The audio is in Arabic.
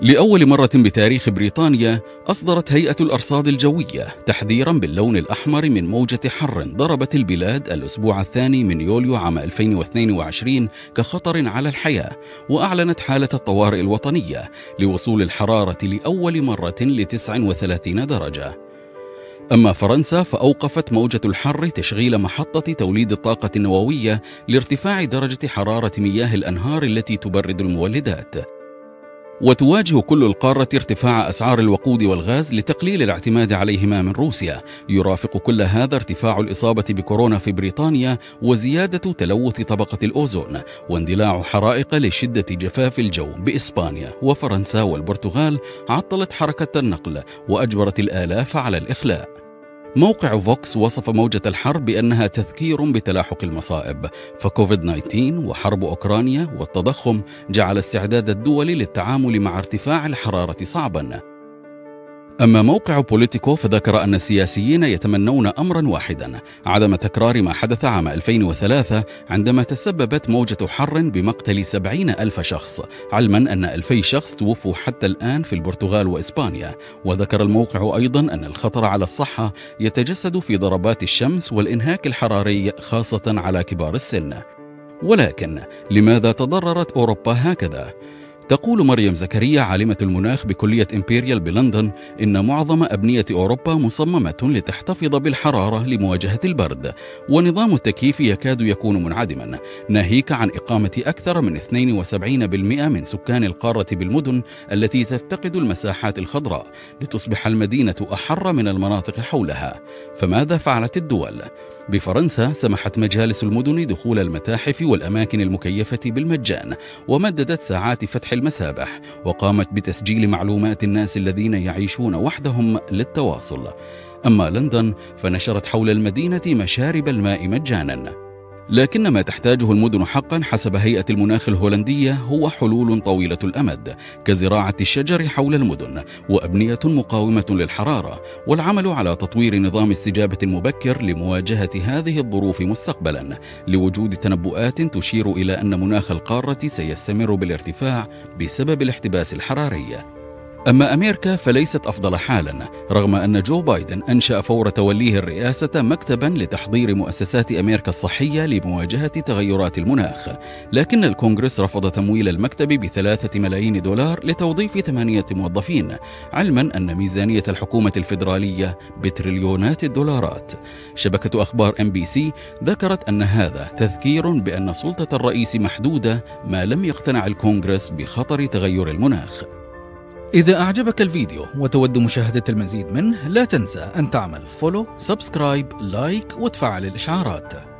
لأول مرة بتاريخ بريطانيا أصدرت هيئة الأرصاد الجوية تحذيرا باللون الأحمر من موجة حر ضربت البلاد الأسبوع الثاني من يوليو عام 2022 كخطر على الحياة وأعلنت حالة الطوارئ الوطنية لوصول الحرارة لأول مرة ل 39 درجة. أما فرنسا فأوقفت موجة الحر تشغيل محطة توليد الطاقة النووية لارتفاع درجة حرارة مياه الأنهار التي تبرد المولدات. وتواجه كل القارة ارتفاع أسعار الوقود والغاز لتقليل الاعتماد عليهما من روسيا. يرافق كل هذا ارتفاع الإصابة بكورونا في بريطانيا وزيادة تلوث طبقة الأوزون واندلاع حرائق لشدة جفاف الجو بإسبانيا وفرنسا والبرتغال عطلت حركة النقل وأجبرت الآلاف على الإخلاء. موقع فوكس وصف موجة الحرب بأنها تذكير بتلاحق المصائب. فكوفيد 19 وحرب أوكرانيا والتضخم جعل استعداد الدول للتعامل مع ارتفاع الحرارة صعباً. أما موقع بوليتيكو فذكر أن السياسيين يتمنون أمرا واحدا عدم تكرار ما حدث عام 2003 عندما تسببت موجة حر بمقتل سبعين ألف شخص علما أن ألفي شخص توفوا حتى الآن في البرتغال وإسبانيا وذكر الموقع أيضا أن الخطر على الصحة يتجسد في ضربات الشمس والإنهاك الحراري خاصة على كبار السن ولكن لماذا تضررت أوروبا هكذا؟ تقول مريم زكريا عالمة المناخ بكلية إمبيريال بلندن إن معظم أبنية أوروبا مصممة لتحتفظ بالحرارة لمواجهة البرد ونظام التكييف يكاد يكون منعدما ناهيك عن إقامة أكثر من 72% من سكان القارة بالمدن التي تفتقد المساحات الخضراء لتصبح المدينة أحر من المناطق حولها فماذا فعلت الدول؟ بفرنسا سمحت مجالس المدن دخول المتاحف والأماكن المكيفة بالمجان ومددت ساعات فتح المسابح وقامت بتسجيل معلومات الناس الذين يعيشون وحدهم للتواصل. أما لندن فنشرت حول المدينة مشارب الماء مجانا. لكن ما تحتاجه المدن حقا حسب هيئة المناخ الهولندية هو حلول طويلة الأمد كزراعة الشجر حول المدن وأبنية مقاومة للحرارة والعمل على تطوير نظام استجابة مبكر لمواجهة هذه الظروف مستقبلا لوجود تنبؤات تشير إلى أن مناخ القارة سيستمر بالارتفاع بسبب الاحتباس الحراري. أما أمريكا فليست أفضل حالا رغم أن جو بايدن أنشأ فور توليه الرئاسة مكتبا لتحضير مؤسسات أمريكا الصحية لمواجهة تغيرات المناخ. لكن الكونغرس رفض تمويل المكتب بثلاثة ملايين دولار لتوظيف ثمانية موظفين علما أن ميزانية الحكومة الفيدرالية بتريليونات الدولارات. شبكة أخبار NBC ذكرت أن هذا تذكير بأن سلطة الرئيس محدودة ما لم يقتنع الكونغرس بخطر تغير المناخ. إذا أعجبك الفيديو وتود مشاهدة المزيد منه لا تنسى أن تعمل follow، subscribe، like وتفعل الإشعارات.